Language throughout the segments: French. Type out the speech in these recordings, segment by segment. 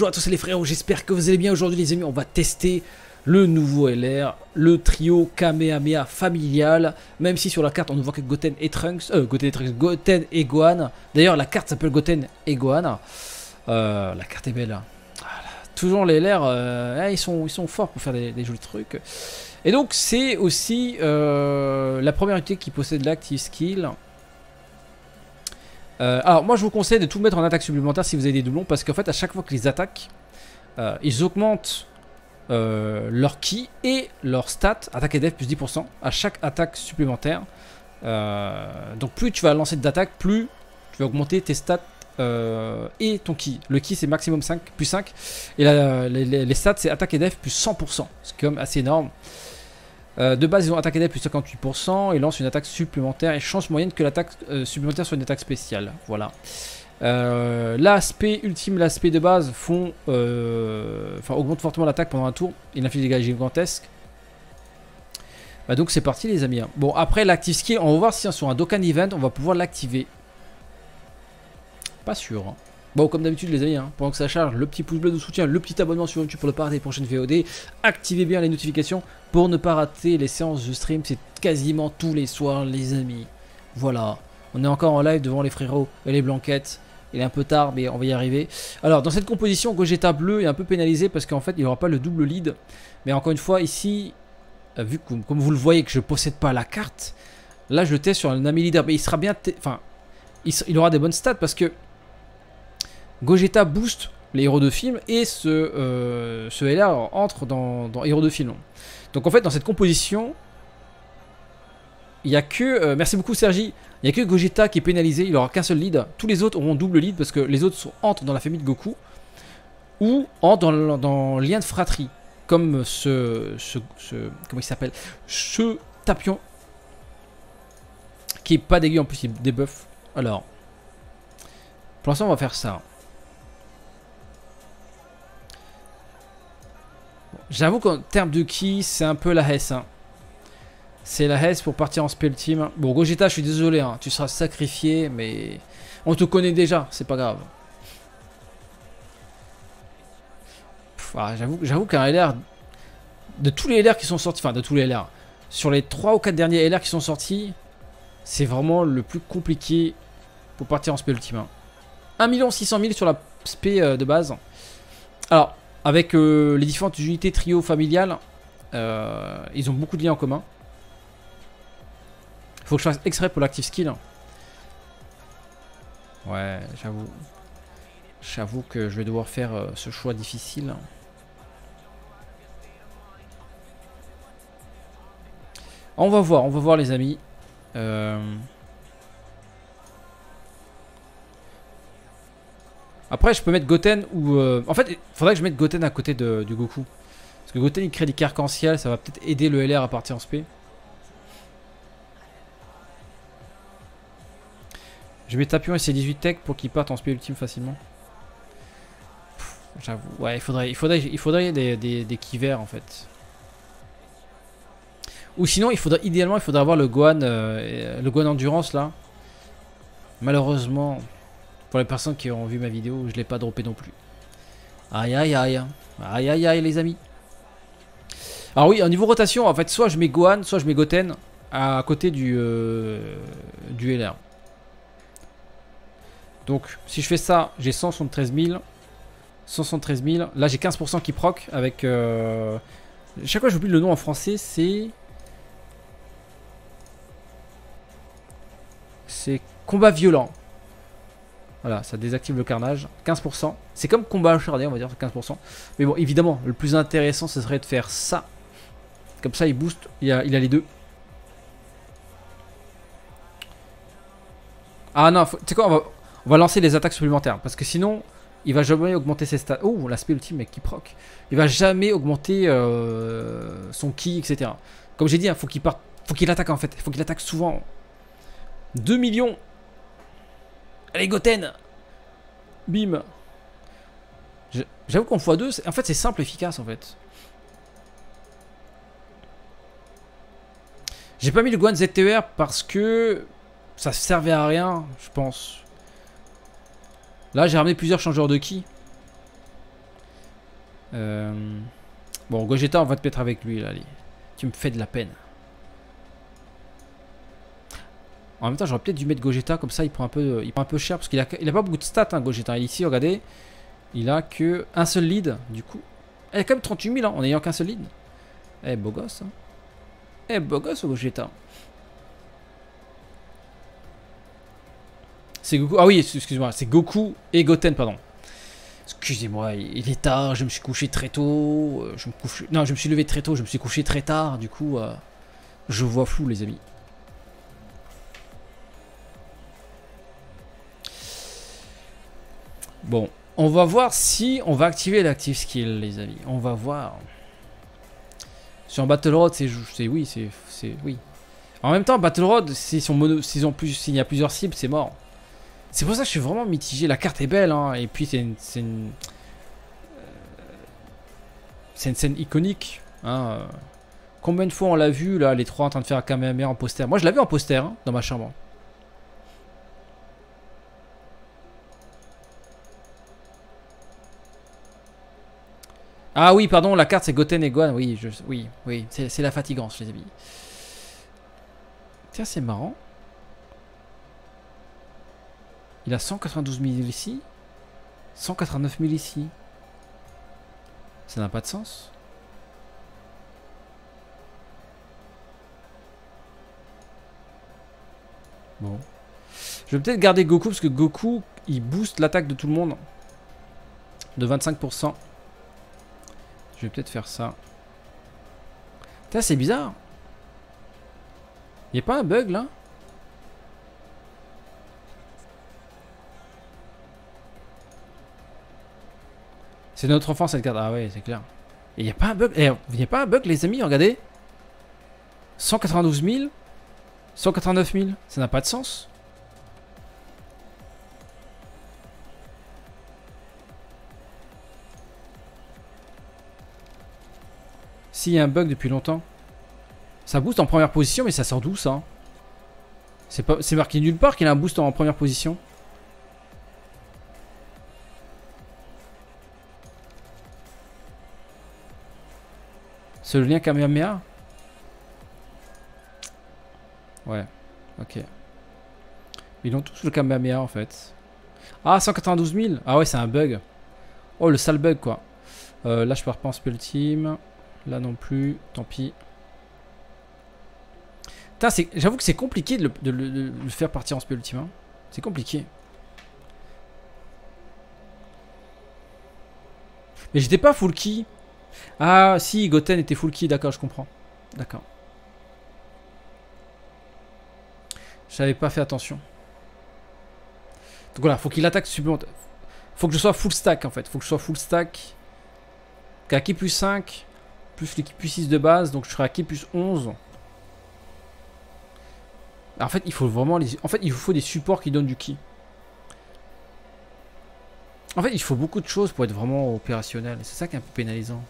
Bonjour à tous les frérots, j'espère que vous allez bien aujourd'hui les amis. On va tester le nouveau LR, le trio Kamehameha familial. Même si sur la carte on ne voit que Goten et Trunks, euh, Goten et Trunks, Goten et Gohan. D'ailleurs la carte s'appelle Goten et Gohan. Euh, la carte est belle. hein. Toujours les LR, euh, ils, sont, forts pour faire des, des jolis trucs. Et donc c'est aussi euh, la première unité qui possède l'active skill. Euh, alors moi je vous conseille de tout mettre en attaque supplémentaire si vous avez des doublons parce qu'en fait à chaque fois qu'ils attaquent, euh, ils augmentent euh, leur ki et leur stat, attaque et def plus 10% à chaque attaque supplémentaire. Donc plus tu vas lancer d'attaque, plus tu vas augmenter tes stats et ton ki. Le ki c'est maximum 5 plus 5 et les stats c'est attaque et def plus 100%, c'est quand même assez énorme. Euh, de base, ils ont attaque et def plus 58% et lancent une attaque supplémentaire et chance moyenne que l'attaque euh, supplémentaire soit une attaque spéciale. Voilà. Euh, l'aspect ultime, l'aspect de base font, enfin augmente fortement l'attaque pendant un tour. Il inflige des dégâts gigantesques. Bah donc c'est parti les amis. hein. Bon après l'active skill, on va voir si hein, sur un Dokkan Event on va pouvoir l'activer. Pas sûr. hein. Bon comme d'habitude les amis, hein, pendant que ça charge, le petit pouce bleu de soutien, le petit abonnement sur YouTube pour ne pas rater les prochaines VOD. Activez bien les notifications pour ne pas rater les séances de stream. C'est quasiment tous les soirs les amis. Voilà. On est encore en live devant les frérots et les blanquettes. Il est un peu tard, mais on va y arriver. Alors, dans cette composition, Gogeta bleu est un peu pénalisé parce qu'en fait, il n'aura pas le double lead. Mais encore une fois, ici, euh, vu que, comme vous le voyez, que je possède pas la carte, là, je le teste sur un ami leader. Mais il sera bien. Enfin, il aura des bonnes stats parce que Gogeta booste les héros de film et ce, euh, LR entre dans, dans héros de film. Donc, en fait, dans cette composition, il y a que. euh, merci beaucoup, Sergi. Il n'y a que Gogeta qui est pénalisé, il n'aura qu'un seul lead. Tous les autres auront double lead parce que les autres sont, entrent dans la famille de Goku ou entrent dans, dans lien de fratrie. Comme ce. ce, ce- comment il s'appelle? Ce tapion. Qui est pas dégueu en plus, il débuff. Alors. Pour l'instant, on va faire ça. J'avoue qu'en termes de ki, c'est un peu la hesse. hein. C'est la hesse pour partir en spell team. Bon, Gogeta, je suis désolé, hein, tu seras sacrifié, mais on te connaît déjà, c'est pas grave. Ah, J'avoue qu'un LR, de tous les LR qui sont sortis, enfin de tous les LR, sur les 3 ou 4 derniers LR qui sont sortis, c'est vraiment le plus compliqué pour partir en spell team. hein. 1 600 000 sur la spé euh, de base. Alors, avec euh, les différentes unités trio familiales, euh, ils ont beaucoup de liens en commun. Faut que je fasse exprès pour l'active skill. Ouais, j'avoue. J'avoue que je vais devoir faire euh, ce choix difficile. On va voir, on va voir les amis. Euh, Après, je peux mettre Goten ou. euh, En fait, il faudrait que je mette Goten à côté de, du Goku. Parce que Goten il crée des arc-en-ciel, ça va peut-être aider le LR à partir en spé. Je mets Tapion et ses 18 tech pour qu'il parte en spé ultime facilement. J'avoue, ouais, il faudrait, il faudrait, il faudrait des, des, des en fait. Ou sinon, il faudrait, idéalement, il faudrait avoir le Gohan, euh, le Gohan Endurance là. Malheureusement, pour les personnes qui ont vu ma vidéo, je l'ai pas droppé non plus. Aïe aïe aïe. Aïe aïe aïe les amis. Alors oui, au niveau rotation, en fait, soit je mets Gohan, soit je mets Goten à côté du, euh, du LR. Donc, si je fais ça, j'ai 173 000. 173 000. Là, j'ai 15% qui proc avec. euh, Chaque fois, j'oublie le nom en français. C'est. C'est combat violent. Voilà, ça désactive le carnage. 15%. C'est comme combat acharné, on va dire, 15%. Mais bon, évidemment, le plus intéressant, ce serait de faire ça. Comme ça, il booste. Il a, les deux. Ah non, tu sais quoi, on va, lancer les attaques supplémentaires. Parce que sinon, il va jamais augmenter ses stats. Oh, l'aspect ultime, mec, qui proc. Il va jamais augmenter euh, son ki, etc. Comme j'ai dit, il faut qu'il parte. Faut qu'il attaque en fait. Il faut qu'il attaque souvent. 2 millions. Allez, Goten Bim Je- J'avoue qu'en x2, c'est- en fait, c'est simple, efficace en fait. J'ai pas mis le Gohan ZTR parce que ça servait à rien, je pense. Là, j'ai ramené plusieurs changeurs de ki. Euh, Bon, Gogeta, on va te mettre avec lui, là. allez. Tu me fais de la peine. En même temps, j'aurais peut-être dû mettre Gogeta, comme ça, il prend un peu, il prend un peu cher, parce qu'il a, il a pas beaucoup de stats, hein, Gogeta. Ici, regardez, il a que un seul lead, du coup. Il a quand même 38 000, hein, en ayant qu'un seul lead. Eh, beau gosse, hein. Eh, beau gosse, Gogeta. C'est Goku. Ah oui, excuse-moi, c'est Goku et Goten, pardon. Excusez-moi, il est tard, je me suis couché très tôt. euh, Je me couche... Non, je me suis levé très tôt, je me suis couché très tard, du coup, euh, je vois flou, les amis. Bon, on va voir si on va activer l'active skill, les amis. On va voir. Sur Battle Road, c'est oui, c'est oui. En même temps, Battle Road, s'ils ont plus, s'il y a plusieurs cibles, c'est mort. C'est pour ça que je suis vraiment mitigé. La carte est belle, hein, et puis c'est une, c'est une, euh, scène iconique. Hein. euh. Combien de fois on l'a vu là, les trois en train de faire un Kamehameha en poster? Moi, je l'avais en poster hein, dans ma chambre. Ah oui, pardon, la carte c'est Goten et Gohan. Oui, je, oui, oui, c'est la fatigance, les amis. Tiens, c'est marrant. Il a 192 000 ici. 189 000 ici. Ça n'a pas de sens. Bon. Je vais peut-être garder Goku parce que Goku, il booste l'attaque de tout le monde. De 25%. Je vais peut-être faire ça. Putain, c'est bizarre. Il a pas un bug là? C'est notre enfant cette carte. Ah ouais, c'est clair. Et il n'y a pas un bug. Il n'y a pas un bug, les amis, regardez. 192 000. 189 000. Ça n'a pas de sens. S'il y a un bug depuis longtemps. Ça booste en première position, mais ça sort d'où ça C'est pas, c'est marqué nulle part qu'il a un boost en première position. C'est le lien Kamehameha? Ouais, ok. Ils ont tous le Kamehameha en fait. Ah, 192 000 Ah ouais, c'est un bug. Oh, le sale bug quoi. Euh, là, je pars pas en spell team. Là non plus, tant pis. J'avoue que c'est compliqué de le, faire partir en spell team. hein. C'est compliqué. Mais j'étais pas full key. Ah, si, Goten était full key, d'accord, je comprends. D'accord. J'avais pas fait attention. Donc voilà, faut qu'il attaque supplémentaire. Faut que je sois full stack en fait. Faut que je sois full stack. Qui plus 5, plus l'équipe plus 6 de base, donc je serai à qui plus 11. En fait, il faut vraiment les... En fait, il vous faut des supports qui donnent du ki. En fait, il faut beaucoup de choses pour être vraiment opérationnel. C'est ça qui est un peu pénalisant.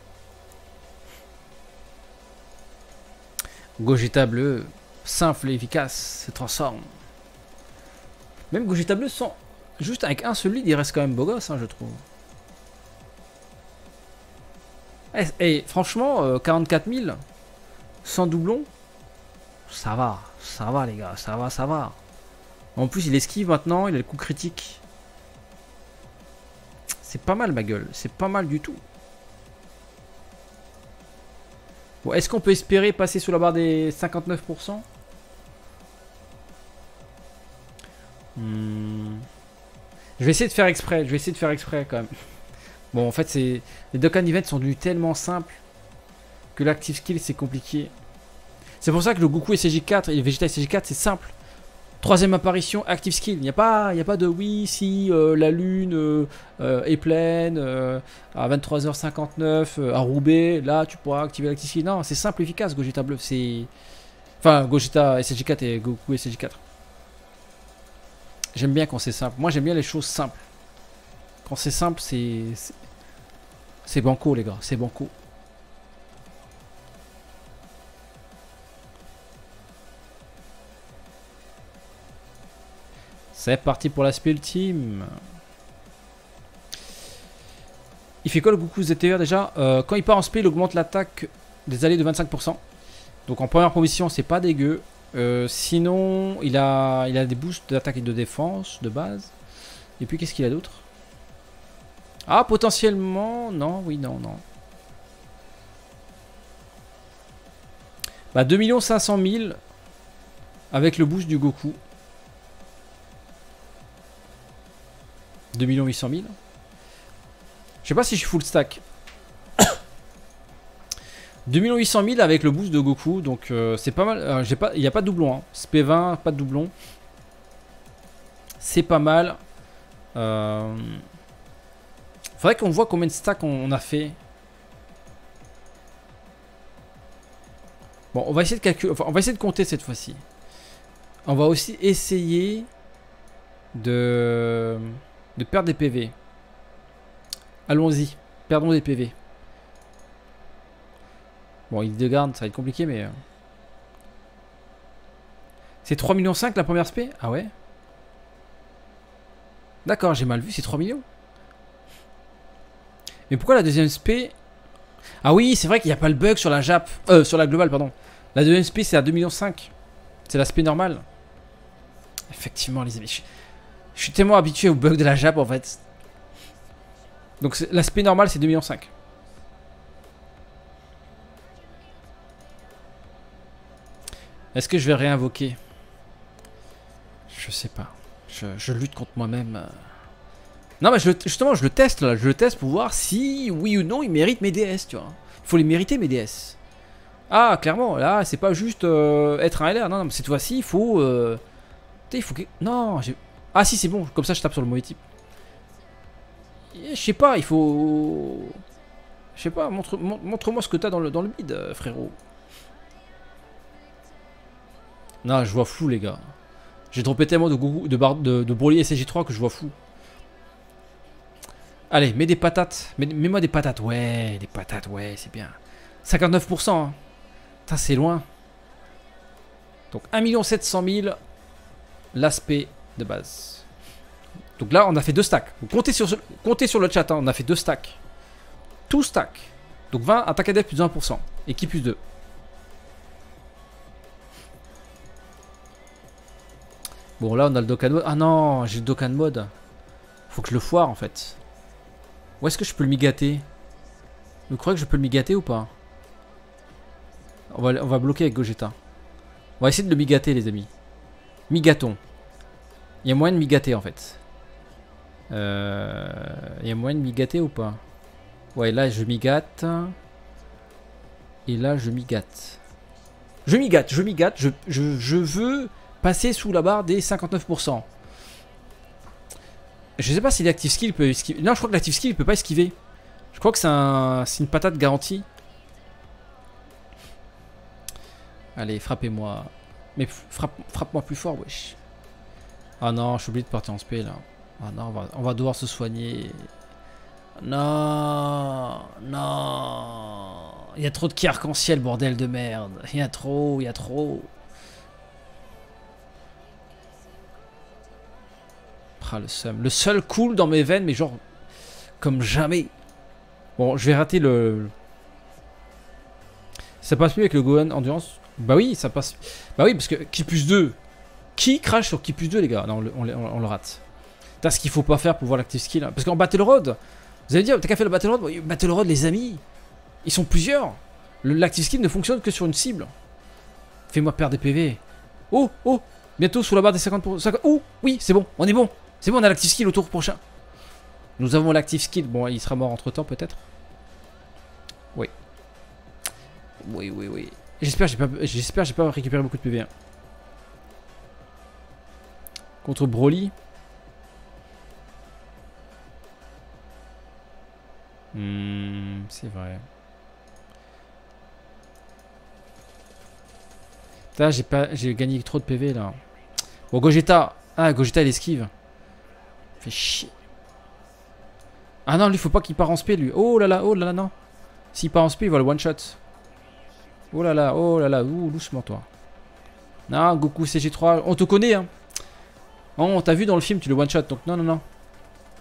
Gogeta bleu, simple et efficace, se transforme. Même Gogeta bleu, sans... juste avec un seul lead, il reste quand même beau gosse, hein, je trouve. Eh, eh, franchement, euh, 44 000, sans doublon, ça va, ça va les gars, ça va, ça va. En plus, il esquive maintenant, il a le coup critique. C'est pas mal ma gueule, c'est pas mal du tout. Bon, est-ce qu'on peut espérer passer sous la barre des 59% Hmm. Je vais essayer de faire exprès, je vais essayer de faire exprès quand même. Bon, en fait, les Dokkan Events sont devenus tellement simples que l'active skill c'est compliqué. C'est pour ça que le Goku SCJ4 et le Vegeta SCJ4 c'est simple. Troisième apparition, active skill. Il n'y a, pas- a pas de oui, si euh, la lune euh, euh, est pleine à 23h59 euh, à Roubaix, là tu pourras activer l'active skill. Non, c'est simple, efficace, Gogeta bleu. C'est. Enfin, Gogeta SCJ4 et Goku SCJ4. J'aime bien quand c'est simple. Moi j'aime bien les choses simples. C'est simple, c'est. c'est- banco, les gars, c'est banco. C'est parti pour la Spill Team. Il fait quoi le Goku ZTR déjà? Euh, Quand il part en spé, il augmente l'attaque des alliés de 25%. Donc en première position, c'est pas dégueu. Euh, sinon, il a, il a des boosts d'attaque et de défense de base. Et puis qu'est-ce qu'il a d'autre? Ah, potentiellement. Non, oui, non, non. Bah 2 500 000 avec le boost du Goku. 2 800 000. Je sais pas si je suis full stack. 2 800 000 avec le boost de Goku, donc euh, c'est pas mal. Euh, il n'y a pas de doublon. Hein. SP20, pas de doublon. C'est pas mal. Euh... Faudrait qu'on voit combien de stacks on, a fait. Bon, on va essayer de calculer. Enfin, on va essayer de compter cette fois-ci. On va aussi essayer de de perdre des PV. Allons-y, perdons des PV. Bon, il de garde, ça va être compliqué, mais... Euh. C'est 3 millions 5 la première SP Ah ouais? D'accord, j'ai mal vu, c'est 3 millions. Mais pourquoi la deuxième SP Ah oui, c'est vrai qu'il n'y a pas le bug sur la JAP. Euh, sur la globale, pardon. La deuxième SP, c'est à 2 millions 5. C'est l'aspect normal. Effectivement, les amis. Je suis tellement habitué au bug de la JAP en fait. Donc l'aspect normal c'est 2,5 millions. Est-ce que je vais réinvoquer? Je sais pas. Je, lutte contre moi-même. Non mais justement je le teste là. Je le teste pour voir si oui ou non il mérite mes DS tu vois. Il faut les mériter mes DS. Ah clairement là c'est pas juste euh, être un LR. Non, non mais cette fois-ci il faut... Euh... Il faut que... Non j'ai... Ah si c'est bon, comme ça je tape sur le mauvais type. Je sais pas, il faut... Je sais pas, montre-moi ce que t'as dans le, dans le euh, frérot. Non, je vois flou les gars. J'ai trompé tellement de, de, bar, de, de Broly SSJ3 que je vois flou. Allez, mets des patates. Mets-moi des patates. Ouais, des patates, ouais, c'est bien. 59%. Hein. c'est loin. Donc 1 700 000. L'aspect de base. Donc là, on a fait deux stacks. comptez, sur, comptez sur le chat, hein, on a fait deux stacks. Tout stack. Donc 20, attaque ADF plus 1%. Équipe plus 2. Bon, là, on a le Dokkan mode. Ah non, j'ai le Dokkan mode. Faut que je le foire, en fait. Où est-ce que je peux le migater? Vous croyez que je peux le migater ou pas? On va, on va bloquer avec Gogeta. On va essayer de le migater, les amis. Migaton. Il y a moyen de migater en fait. Euh, il y a moyen de migater ou pas? Ouais, là je migate. Et là je migate. Je migate, je migate. Je, je, veux passer sous la barre des 59%. Je sais pas si l'active skill peut esquiver. Non, je crois que l'active skill peut pas esquiver. Je crois que c'est un, une patate garantie. Allez, frappez-moi. Mais frappe-moi plus fort, wesh. Ah non, je suis obligé de partir en spé là. Ah non, on va, devoir se soigner. Non, non. Il y a trop de qui arc-en-ciel, bordel de merde. Il y a trop, il y a trop. Le seul cool dans mes veines, mais genre, comme jamais. Bon, je vais rater le... Ça passe mieux avec le Gohan Endurance Bah oui, ça passe... Bah oui, parce que qui plus 2, qui crache sur qui plus 2 les gars? Non, on, le rate. T'as ce qu'il faut pas faire pour voir l'active skill. Parce qu'en Battle Road, vous allez dire, t'as qu'à faire le Battle Road? Battle Road, les amis, ils sont plusieurs. L'active skill ne fonctionne que sur une cible. Fais-moi perdre des PV. Oh, oh, bientôt sous la barre des 50%. Oh, oui, c'est bon, on est bon. C'est bon, on a l'active skill au tour prochain. Nous avons l'active skill. Bon, il sera mort entre temps, peut-être. Oui. Oui, oui, oui. J'espère que j'ai pas, récupéré beaucoup de PV. Contre Broly. Hmm, c'est vrai. Là, j'ai pas, j'ai gagné trop de PV là. Bon, Gogeta. Ah, Gogeta, il esquive. Fait chier. Ah non, lui, faut pas qu'il part en spé, lui. Oh là là, oh là là, non. S'il part en spé, il va le one shot. Oh là là, oh là là, ouh, doucement, toi. Non, Goku CG3, on te connaît, hein. Oh, on t'a vu dans le film, tu le one shot, donc non, non, non.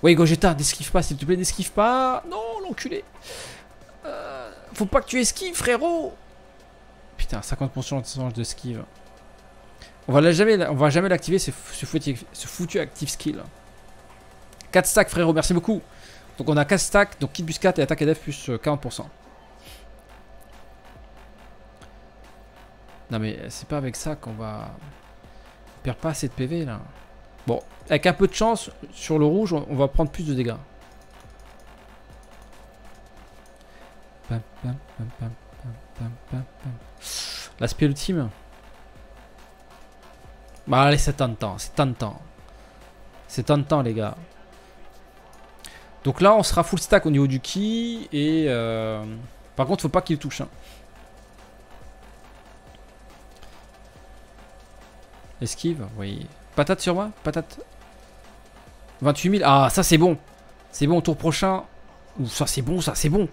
Oui, Gogeta, n'esquive pas, s'il te plaît, n'esquive pas. Non, l'enculé. Euh, faut pas que tu esquives, frérot. Putain, 50% de esquive. On va jamais, on va jamais l'activer, ce, ce foutu active skill. 4 stacks, frérot, merci beaucoup. Donc on a 4 stacks, donc kit bus 4 et attaque et plus 40%. Euh, non mais c'est pas avec ça qu'on va... On perd pas assez de PV là. Bon, avec un peu de chance, sur le rouge, on va prendre plus de dégâts. L'aspect ultime. Bah allez, c'est tentant, c'est tentant. C'est tentant les gars. Donc là, on sera full stack au niveau du ki. Et euh, par contre, faut pas qu'il touche. Hein. Esquive, oui. Patate sur moi? Patate. 28 000. Ah, ça c'est bon. C'est bon, tour prochain. Ouh, ça c'est bon, ça c'est bon.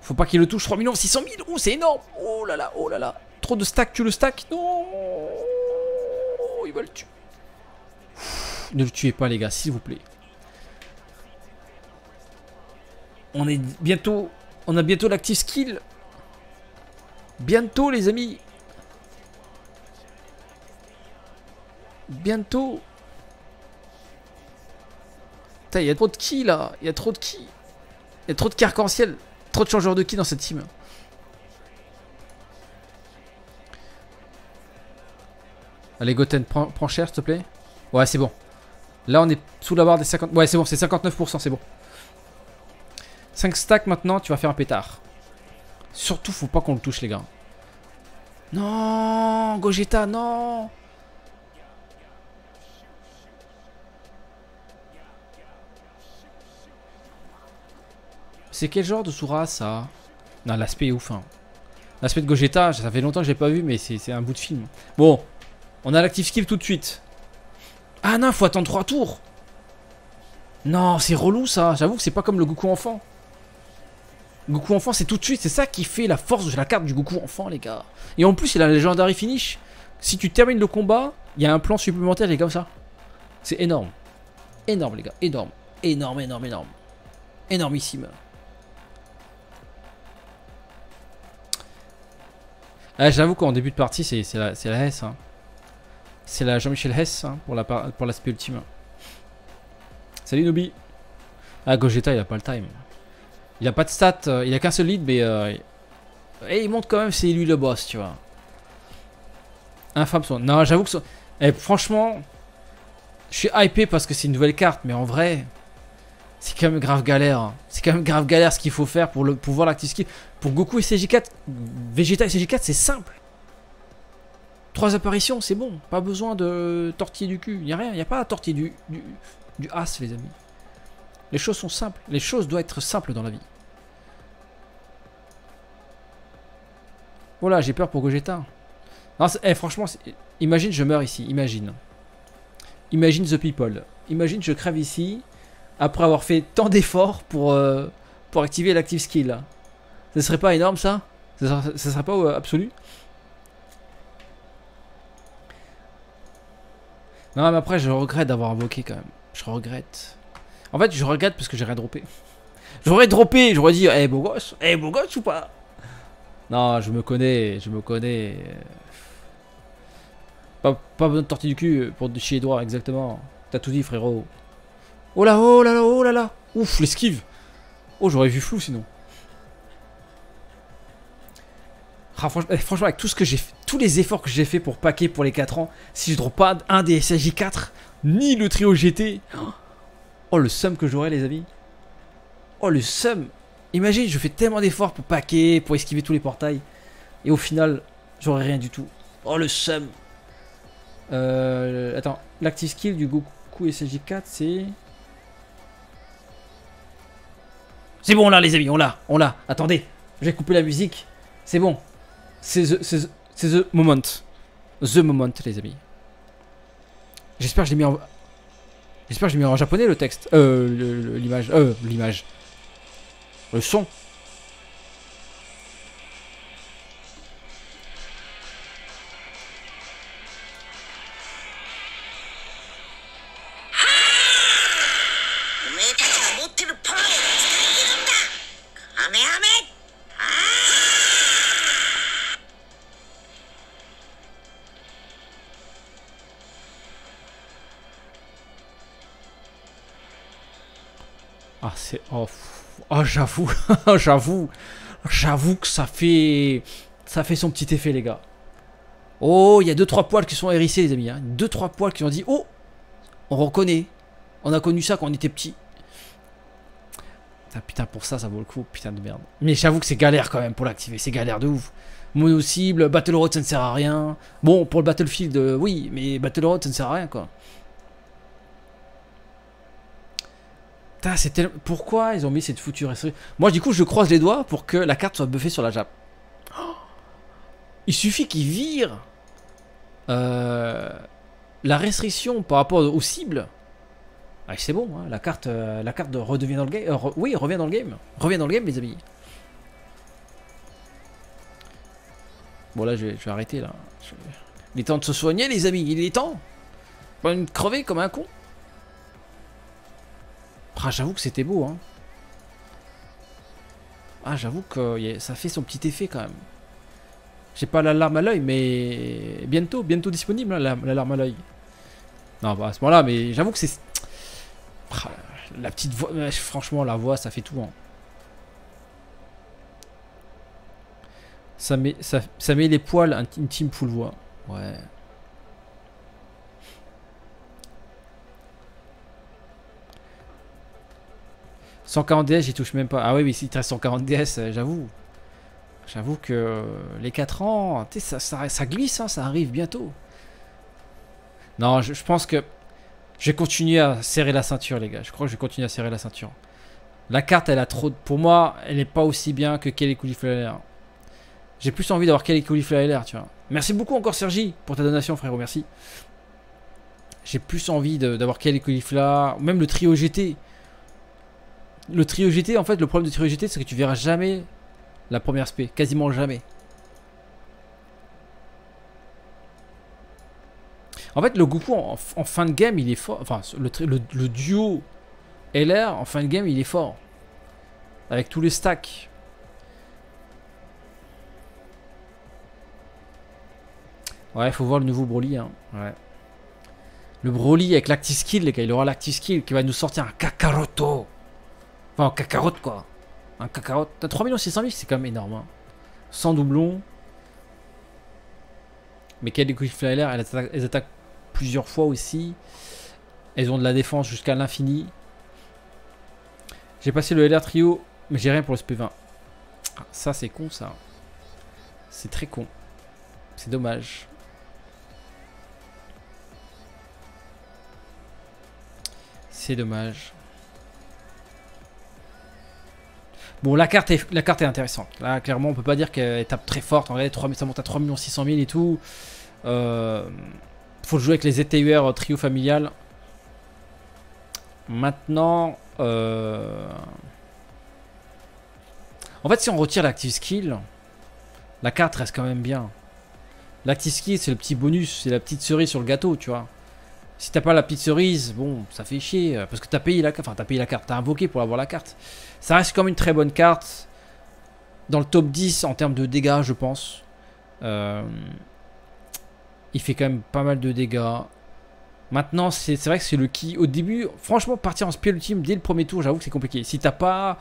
Faut pas qu'il le touche. 3 millions 600 000. Oh, c'est énorme. Oh là là, oh là là. Trop de stack, tu le stack? Non. Il va le tuer. Ne le tuez pas, les gars, s'il vous plaît. On est bientôt... On a bientôt l'active skill. Bientôt, les amis. Bientôt. Putain, il y a trop de ki, là. Il y a trop de ki. Il y a trop de carc ciel Trop de changeurs de ki dans cette team. Allez, Goten, prends, prends cher, s'il te plaît. Ouais, c'est bon. Là, on est sous la barre des 50... Ouais, c'est bon, c'est 59%, c'est bon. 5 stacks maintenant, tu vas faire un pétard. Surtout, faut pas qu'on le touche, les gars. Non Gogeta, non C'est quel genre de Sura, ça? Non, l'aspect est ouf. Hein. L'aspect de Gogeta, ça fait longtemps que je l'ai pas vu, mais c'est un bout de film. Bon, on a l'active skill tout de suite. Ah non, faut attendre 3 tours. Non, c'est relou ça. J'avoue que c'est pas comme le Goku enfant. Goku enfant, c'est tout de suite. C'est ça qui fait la force de la carte du Goku enfant, les gars. Et en plus, il a la Legendary Finish. Si tu termines le combat, il y a un plan supplémentaire, les gars, comme ça. C'est énorme. Énorme, les gars. Énorme. Énorme, énorme, énorme. Énormissime. Ah, J'avoue qu'en début de partie, c'est la, la S. Hein. C'est la Jean-Michel Hess hein, pour l'aspect pour ultime. Salut Nobi. Ah, Gogeta, il a pas le time. Il a pas de stats, euh, il a qu'un seul lead, mais. Euh, et il montre quand même c'est lui le boss, tu vois. Infâme son. Non, j'avoue que. Eh, franchement, je suis hypé parce que c'est une nouvelle carte, mais en vrai, c'est quand même grave galère. Hein. C'est quand même grave galère ce qu'il faut faire pour le pouvoir l'active skill. Pour Goku et CJ4, Vegeta et CJ4, c'est simple. Trois apparitions, c'est bon. Pas besoin de tortiller du cul. Il a rien. Il n'y a pas à tortiller du, du, du as, les amis. Les choses sont simples. Les choses doivent être simples dans la vie. Voilà, j'ai peur pour Gogeta. Non, eh, franchement, imagine je meurs ici. Imagine. Imagine the people. Imagine je crève ici après avoir fait tant d'efforts pour, euh, pour activer l'active skill. Ce serait pas énorme ça? Ça serait, serait pas euh, absolu? Non, mais après, je regrette d'avoir invoqué quand même. Je regrette. En fait, je regrette parce que j'ai rien droppé. J'aurais droppé, j'aurais dit, eh beau gosse, eh beau gosse ou pas? Non, je me connais, je me connais. Pas, pas besoin de tortiller du cul pour chier droit, exactement. T'as tout dit, frérot. Oh là, oh là là, oh là là. Ouf, l'esquive. Oh, j'aurais vu flou sinon. Ah, eh, franchement, avec tout ce que j'ai tous les efforts que j'ai fait pour paquer pour les 4 ans, si je drop pas un des SJ4, ni le trio GT, le seum que j'aurais les amis. Oh le seum. Imagine, je fais tellement d'efforts pour paquer, pour esquiver tous les portails, et au final, j'aurais rien du tout. Oh le seum. Euh, attends, l'active skill du Goku SJ4, c'est... C'est bon là les amis, on l'a, on l'a. Attendez, j'ai coupé la musique. C'est bon. C'est the, the, moment. The moment, les amis. J'espère que je l'ai mis en... J'espère que j'ai mis en japonais le texte. Euh, l'image. Euh, l'image. Le son. Ah, c'est. Oh, oh j'avoue. j'avoue. J'avoue que ça fait. Ça fait son petit effet, les gars. Oh, il y a 2-3 poils qui sont hérissés, les amis. 2-3 hein. poils qui ont dit Oh On reconnaît. On a connu ça quand on était petit. putain, pour ça, ça vaut le coup. Putain de merde. Mais j'avoue que c'est galère quand même pour l'activer. C'est galère de ouf. Mono cible, Battle Road, ça ne sert à rien. Bon, pour le Battlefield, euh, oui, mais Battle Road, ça ne sert à rien, quoi. Pourquoi ils ont mis cette foutue restriction Moi, du coup, je croise les doigts pour que la carte soit buffée sur la Jap. Il suffit qu'ils virent euh, la restriction par rapport aux cibles. Ah, c'est bon, hein, la carte, euh, la carte redevient dans le game. Euh, oui, revient dans le game. Revient dans le game, les amis. Bon, là, je vais, arrêter, là. Il est temps de se soigner, les amis. Il est temps. Pas une crever comme un con. Ah, j'avoue que c'était beau, hein. Ah, j'avoue que ça fait son petit effet, quand même. J'ai pas l'alarme à l'œil, mais bientôt, bientôt disponible, hein, à l'œil. Non, bah, à ce moment-là, mais j'avoue que c'est... Ah, la petite voix, franchement, la voix, ça fait tout. Hein. Ça, met, ça, ça met les poils, une team full voix. Ouais. 140 DS, j'y touche même pas. Ah oui, mais si tu 140 DS, euh, j'avoue. J'avoue que les 4 ans, ça, ça, ça, glisse, hein, ça arrive bientôt. Non, je, pense que je vais continuer à serrer la ceinture, les gars. Je crois que je vais continuer à serrer la ceinture. La carte, elle a trop. Pour moi, elle n'est pas aussi bien que Kelly Cauliflower. J'ai plus envie d'avoir Kelly Cauliflower, tu vois. Merci beaucoup encore, Sergi, pour ta donation, frérot. Merci. J'ai plus envie d'avoir Kelly Cauliflower. Même le trio GT. Le trio GT, en fait, le problème du trio GT, c'est que tu verras jamais la première spé. Quasiment jamais. En fait, le Goku en, fin de game, il est fort. Enfin, le, le, duo LR en fin de game, il est fort. Avec tous les stacks. Ouais, faut voir le nouveau Broly. Hein. Le Broly avec l'active skill, les gars. Il aura l'active skill qui va nous sortir un Kakaroto. Enfin, un Kakarote, quoi. Un Kakarote. 3 600 000, c'est quand même énorme. Hein. Sans doublon. Mais Kelly Flyer, elles attaquent, elles attaquent plusieurs fois aussi. Elles ont de la défense jusqu'à l'infini. J'ai passé le LR trio, mais j'ai rien pour le SP20. Ah, ça, c'est con, ça. C'est très con. C'est dommage. C'est dommage. Bon, la carte est, la carte est intéressante. Là, clairement, on peut pas dire qu'elle tape très forte. En vrai, 3, ça monte à 3 600 000 et tout. Euh, faut jouer avec les ZTUR trio familial. Maintenant, euh, en fait, si on retire l'active skill, la carte reste quand même bien. L'active skill, c'est le petit bonus, c'est la petite cerise sur le gâteau, tu vois. Si t'as pas la petite cerise, bon, ça fait chier. Parce que t'as payé la carte. Enfin, t'as payé la carte. T'as invoqué pour avoir la carte. Ça reste comme une très bonne carte. Dans le top 10 en termes de dégâts, je pense. Euh, il fait quand même pas mal de dégâts. Maintenant, c'est vrai que c'est le qui. Au début, franchement, partir en spell ultime dès le premier tour, j'avoue que c'est compliqué. Si t'as pas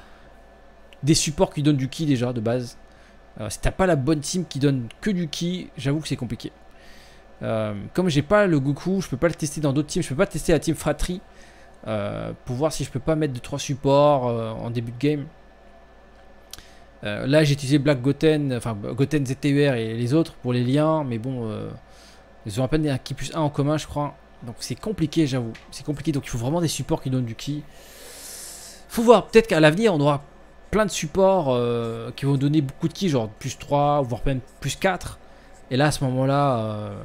des supports qui donnent du ki déjà de base, euh, si t'as pas la bonne team qui donne que du ki, j'avoue que c'est compliqué. Euh, comme j'ai pas le Goku, je peux pas le tester dans d'autres teams, je peux pas tester la team Fratry euh, pour voir si je peux pas mettre 2-3 supports euh, en début de game. là j'ai utilisé Black Goten, enfin Goten ZTUR et les autres pour les liens, mais bon, ils ont à peine un ki plus 1 en commun je crois. Donc c'est compliqué j'avoue, c'est compliqué donc il faut vraiment des supports qui donnent du ki. Faut voir, peut-être qu'à l'avenir on aura plein de supports qui vont donner beaucoup de ki, genre plus 3, voire même plus 4. Et là, à ce moment-là, euh,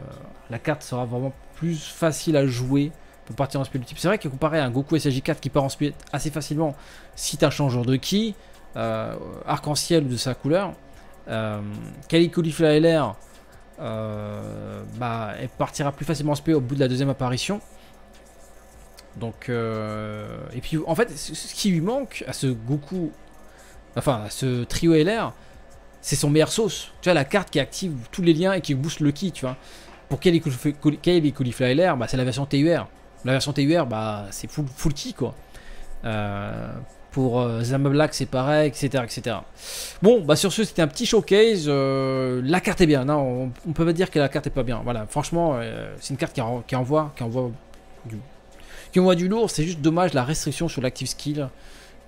la carte sera vraiment plus facile à jouer pour partir en speed type. C'est vrai que comparé à un Goku SJ4 qui part en speed assez facilement, si tu as un changeur de ki, euh, arc-en-ciel de sa couleur, euh, LR, euh, bah, elle partira plus facilement en speed au bout de la deuxième apparition. Donc, et puis en fait, ce qui lui manque à ce Goku enfin ce trio LR, c'est son meilleur sauce. Tu vois, la carte qui active tous les liens et qui booste le ki, tu vois. Pour est Cauliflower bah, C'est la version TUR. La version TUR, bah, c'est full, full key, quoi. Euh, pour euh, c'est pareil, etc., etc. Bon, bah sur ce, c'était un petit showcase. Euh, la carte est bien. Non, on, peut pas dire que la carte est pas bien. Voilà, franchement, euh, c'est une carte qui, qui, envoie, qui envoie du, qui envoie du lourd. C'est juste dommage la restriction sur l'active skill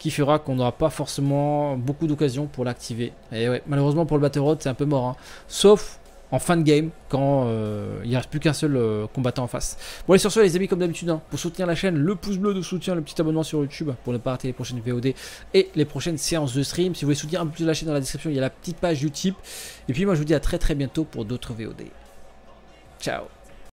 qui fera qu'on n'aura pas forcément beaucoup d'occasions pour l'activer. Et ouais, malheureusement pour le Battle Road, c'est un peu mort. Hein. Sauf en fin de game quand euh, il n'y reste plus qu'un seul euh, combattant en face. Bon allez sur ce les amis comme d'habitude hein, pour soutenir la chaîne le pouce bleu de soutien le petit abonnement sur YouTube pour ne pas rater les prochaines VOD et les prochaines séances de stream si vous voulez soutenir un peu plus la chaîne dans la description il y a la petite page Utip et puis moi je vous dis à très très bientôt pour d'autres VOD ciao